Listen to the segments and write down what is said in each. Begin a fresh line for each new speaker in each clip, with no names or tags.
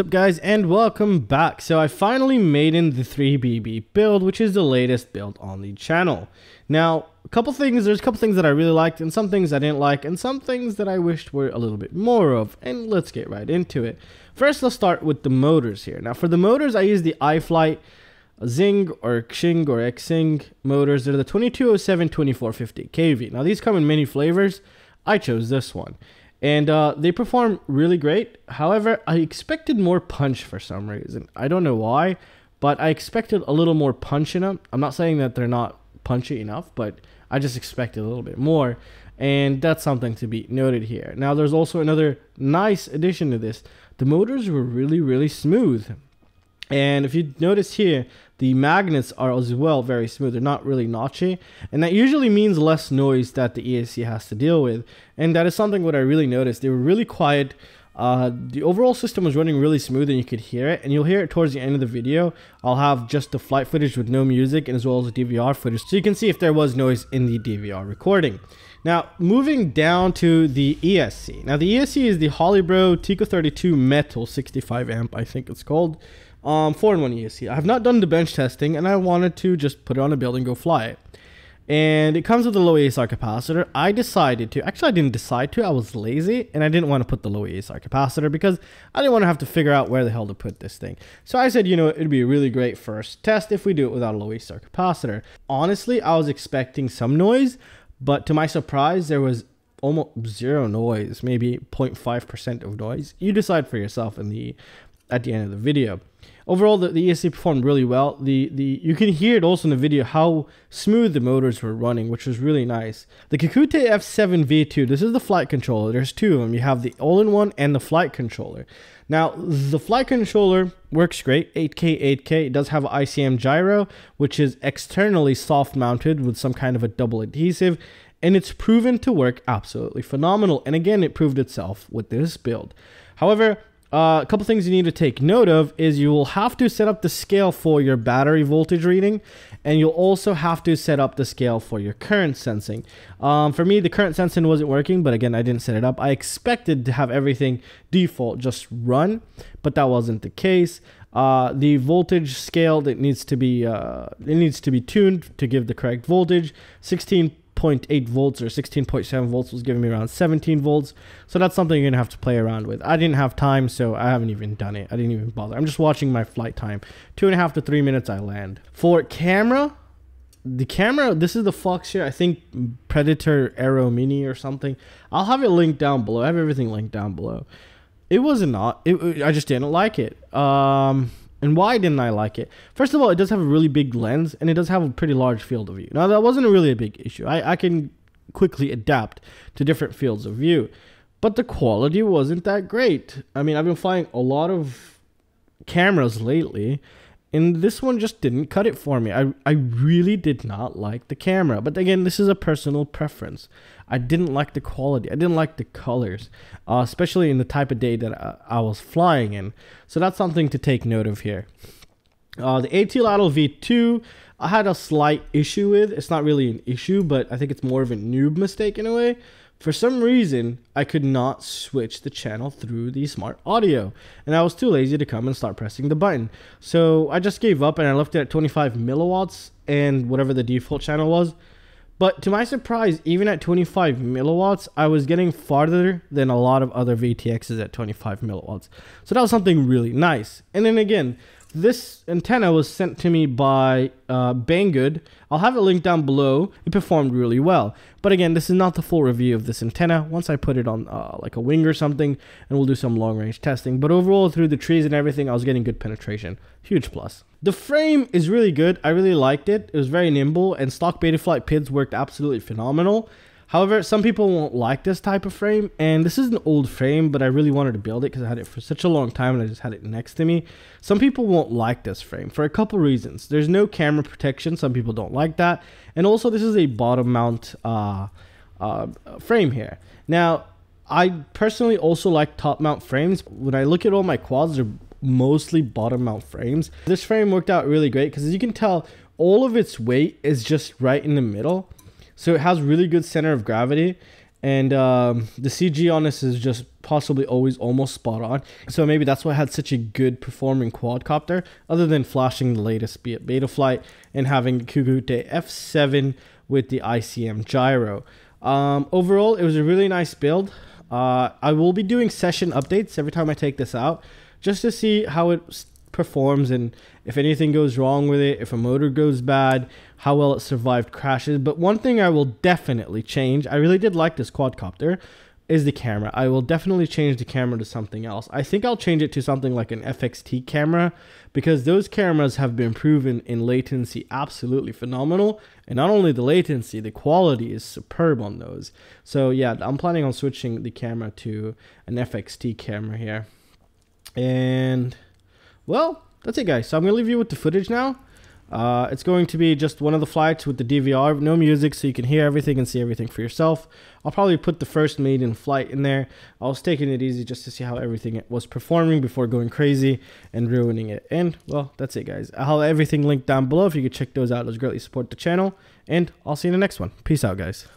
Up guys and welcome back. So I finally made in the 3BB build, which is the latest build on the channel. Now, a couple things, there's a couple things that I really liked and some things I didn't like and some things that I wished were a little bit more of. And let's get right into it. First, let's start with the motors here. Now for the motors, I use the iFlight Zing or Xing or Xing motors. They're the 2207-2450 kV. Now these come in many flavors. I chose this one and uh, they perform really great. However, I expected more punch for some reason. I don't know why, but I expected a little more punch in them. I'm not saying that they're not punchy enough, but I just expected a little bit more, and that's something to be noted here. Now, there's also another nice addition to this. The motors were really, really smooth. And if you notice here, the magnets are as well very smooth. They're not really notchy. And that usually means less noise that the ESC has to deal with. And that is something what I really noticed. They were really quiet. Uh, the overall system was running really smooth and you could hear it. And you'll hear it towards the end of the video. I'll have just the flight footage with no music and as well as the DVR footage. So you can see if there was noise in the DVR recording. Now, moving down to the ESC. Now, the ESC is the Holybro Tekko 32 Metal 65 amp, I think it's called um, 4-in-1 ESC. I have not done the bench testing, and I wanted to just put it on a build and go fly it. And it comes with a low ESR capacitor. I decided to, actually I didn't decide to, I was lazy, and I didn't want to put the low ESR capacitor because I didn't want to have to figure out where the hell to put this thing. So I said, you know, it'd be a really great first test if we do it without a low ESR capacitor. Honestly, I was expecting some noise, but to my surprise, there was almost zero noise, maybe 0.5% of noise. You decide for yourself in the at the end of the video. Overall, the, the ESC performed really well. The the you can hear it also in the video how smooth the motors were running, which was really nice. The Kakute F7 V2, this is the flight controller. There's two of them. You have the all-in-one and the flight controller. Now, the flight controller works great, 8K, 8K. It does have ICM gyro, which is externally soft mounted with some kind of a double adhesive, and it's proven to work absolutely phenomenal. And again, it proved itself with this build. However, uh, a couple things you need to take note of is you will have to set up the scale for your battery voltage reading and you'll also have to set up the scale for your current sensing. Um, for me, the current sensing wasn't working, but again, I didn't set it up. I expected to have everything default just run, but that wasn't the case. Uh, the voltage scale that needs to be uh, it needs to be tuned to give the correct voltage. 16 0.8 volts or 16.7 volts was giving me around 17 volts. So that's something you're going to have to play around with. I didn't have time, so I haven't even done it. I didn't even bother. I'm just watching my flight time. Two and a half to three minutes I land. For camera, the camera, this is the Foxeer. I think Predator Aero Mini or something. I'll have it linked down below. I have everything linked down below. It was not. It, I just didn't like it. Um, and why didn't I like it? First of all, it does have a really big lens and it does have a pretty large field of view. Now, that wasn't really a big issue. I, I can quickly adapt to different fields of view, but the quality wasn't that great. I mean, I've been flying a lot of cameras lately and this one just didn't cut it for me. I, I really did not like the camera. But again, this is a personal preference. I didn't like the quality. I didn't like the colors, uh, especially in the type of day that I, I, was flying in. So that's something to take note of here. Uh, the ATLATL V2, I had a slight issue with. It's not really an issue, but I think it's more of a noob mistake in a way. For some reason, I could not switch the channel through the smart audio, and I was too lazy to come and start pressing the button. So I just gave up and I left it at 25 milliwatts and whatever the default channel was. But to my surprise, even at 25 milliwatts, I was getting farther than a lot of other VTXs at 25 milliwatts. So that was something really nice. And then again, this antenna was sent to me by uh, Banggood. I'll have it linked down below. It performed really well. But again, this is not the full review of this antenna. Once I put it on uh, like a wing or something, and we'll do some long range testing. But overall, through the trees and everything, I was getting good penetration. Huge plus. The frame is really good. I really liked it. It was very nimble, and stock Betaflight PIDs worked absolutely phenomenal. However, some people won't like this type of frame, and this is an old frame, but I really wanted to build it because I had it for such a long time and I just had it next to me. Some people won't like this frame for a couple reasons. There's no camera protection, some people don't like that, and also this is a bottom mount uh, uh, frame here. Now, I personally also like top mount frames. When I look at all my quads, they're mostly bottom mount frames. This frame worked out really great because as you can tell, all of its weight is just right in the middle so it has really good center of gravity, and um, the CG on this is just possibly always almost spot on. So maybe that's why I had such a good performing quadcopter, other than flashing the latest be it Betaflight and having the Kakute F7 with the ICM gyro. Um, overall, it was a really nice build. Uh, I will be doing session updates every time I take this out, just to see how it performs and if anything goes wrong with it, if a motor goes bad, how well it survived crashes. But one thing I will definitely change, I really did like this quadcopter, is the camera. I will definitely change the camera to something else. I think I'll change it to something like an FXT camera because those cameras have been proven in latency absolutely phenomenal. And not only the latency, the quality is superb on those. So yeah, I'm planning on switching the camera to an FXT camera here. And well, that's it guys. So I'm going to leave you with the footage now. Uh, it's going to be just one of the flights with the DVR, no music, so you can hear everything and see everything for yourself. I'll probably put the first maiden flight in there. I was taking it easy just to see how everything was performing before going crazy and ruining it. And, well, that's it, guys. I'll have everything linked down below if you could check those out. Those greatly support the channel. And I'll see you in the next one. Peace out, guys.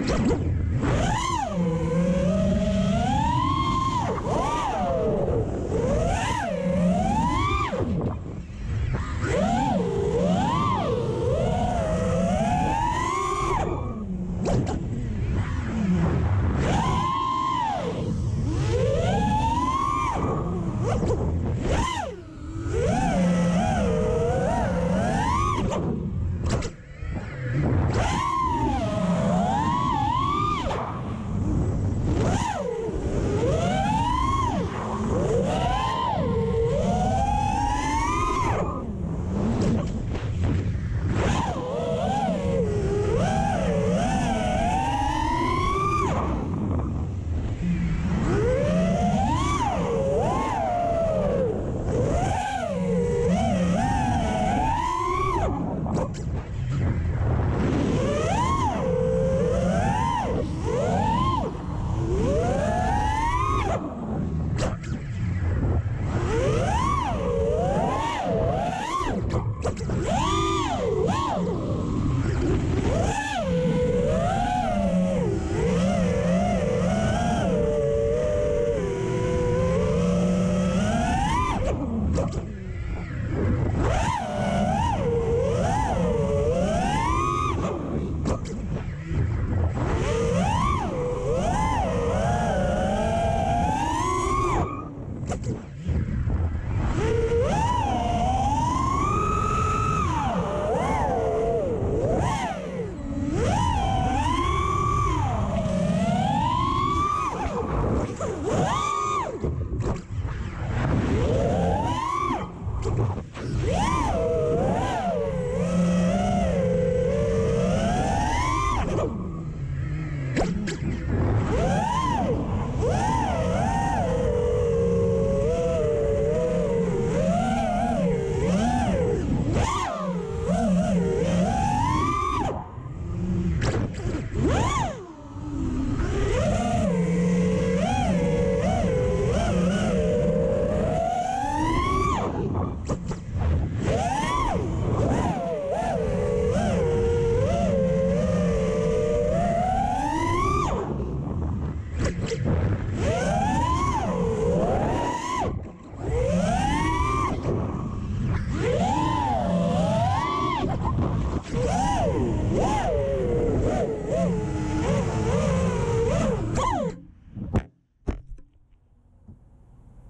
Woo!